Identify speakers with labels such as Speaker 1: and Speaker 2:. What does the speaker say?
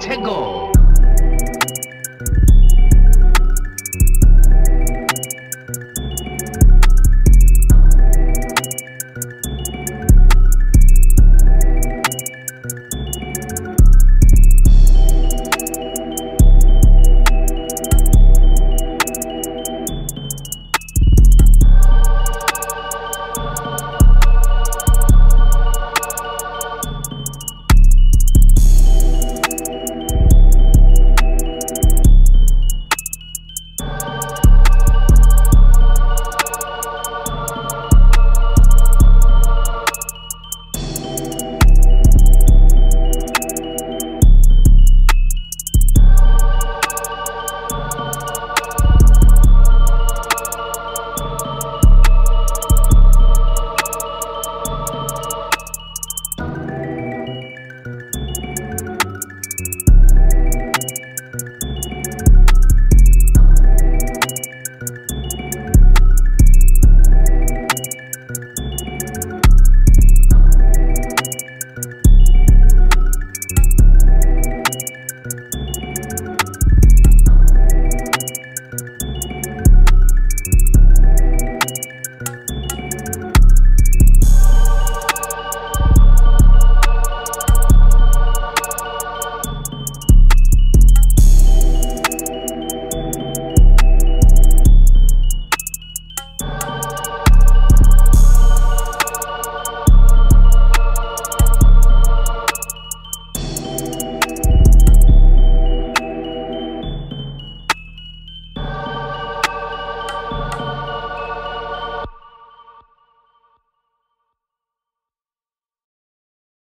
Speaker 1: to.